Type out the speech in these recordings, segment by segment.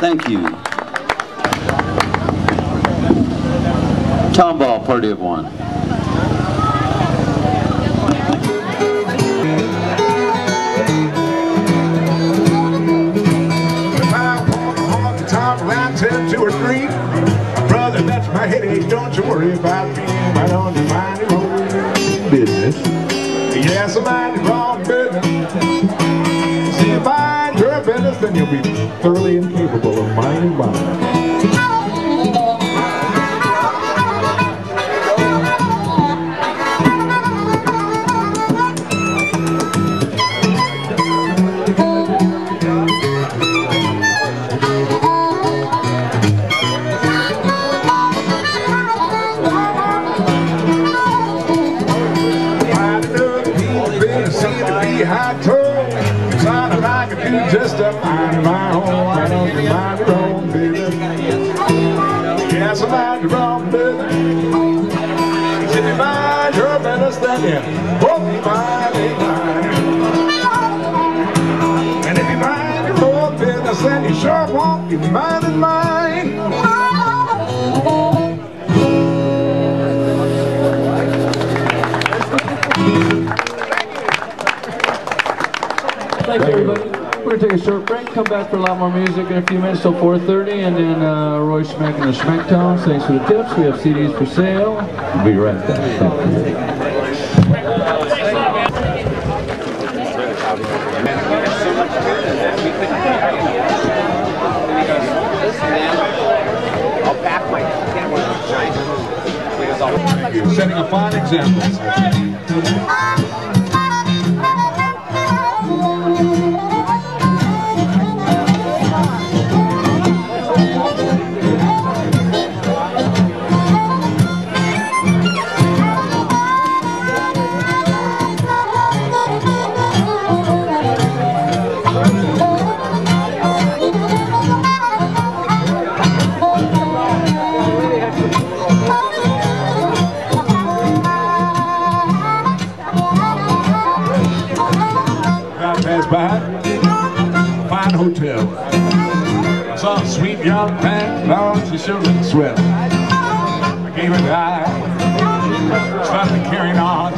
Thank you. Tom Ball, party of one. Around or three. Brother, that's my headache. Don't you worry about me. You'll be thoroughly incapable of minding mine. Mind. I own. Yes, I own. If you mind your business, then you be mine. And if you mind your business, you sure won't be minding mine. Thank you, everybody. We're gonna take a short break, come back for a lot more music in a few minutes till 4.30, and then uh, Roy Schmeck and the Schmeck Tones. Thanks for the tips. We have CDs for sale. We'll be right back. Setting a fine example. Hotel. I saw a sweet young thing, Lord, she sure looked swell. I gave her the eye, started carrying on.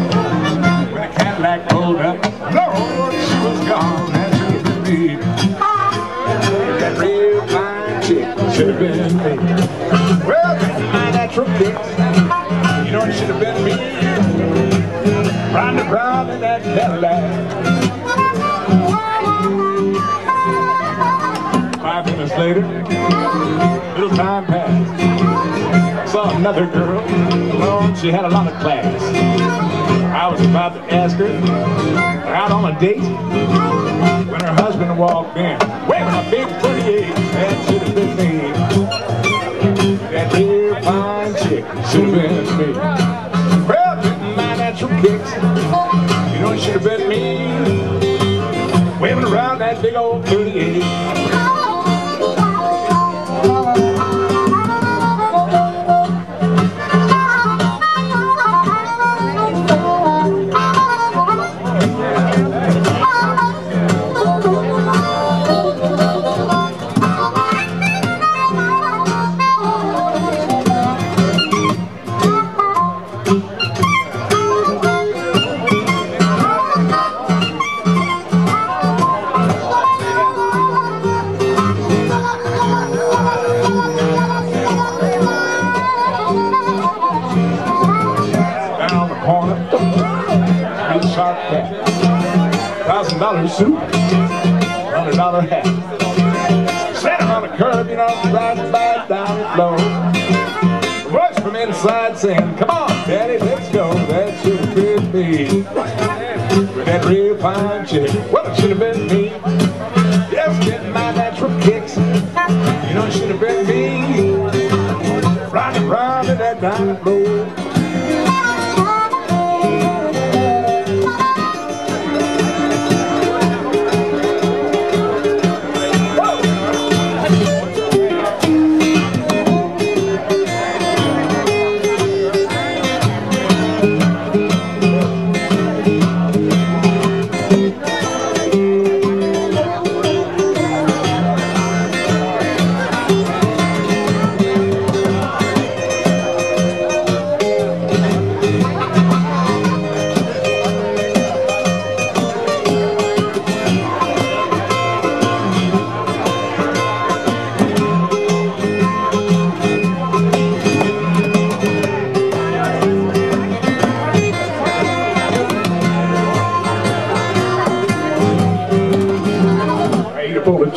When a Cadillac pulled up, Lord, she was gone, have been me. That real fine chick should have been me. Well, my natural kicks, you know it should have been me. Riding around in that Cadillac. Later, little time passed. Saw another girl. She had a lot of class. I was about to ask her out on a date when her husband walked in, waving a big 38. That should have been me. That real fine chick should have been me. Well, my natural kicks. You know, it should have been me. Waving around that big old 38. Thousand dollar suit, hundred dollar hat. Standing on the curb, you know, riding by down the floor. Voice from inside saying, come on, daddy, let's go. That should have been me. With that real fine chick. Well, it should have been me. Just getting my natural kicks. You know, it should have been me.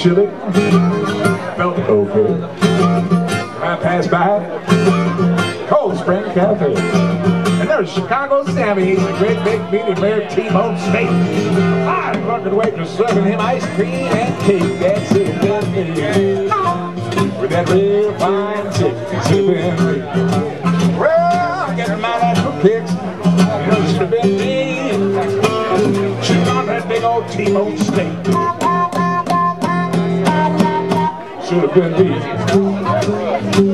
Chili. Felt okay. I passed by Cold Spring Cafe. And there's Chicago Sammy, he's a great big meaty bear T-bone steak. I fucking waitress serving him ice cream and cake. That's it, that's me. With that real fine chick, sipping. Well, I get my natural kicks. You know, should have been me. Chewing on that big old T-bone steak. Should have been me.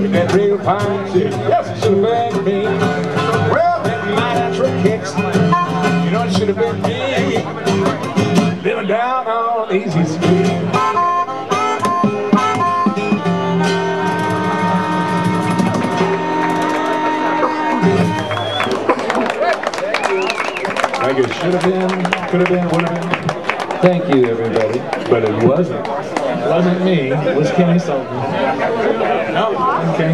With that real fine chick. Yes, it should have been me. Well, getting my natural kicks. You know, it should have been me. Living down on Easy Street. I guess should have been, could have been, would have been, Thank you, everybody. but it wasn't. It wasn't me. It was Kenny Sullivan. No, Kenny.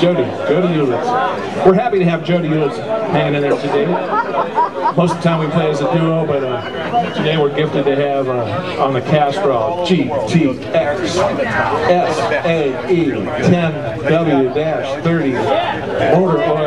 Jody, Jody Ulitz. We're happy to have Jody Ulitz hanging in there today. Most of the time we play as a duo, but uh, today we're gifted to have uh, on the Castrol GTX SAE 10W-30 motor oil.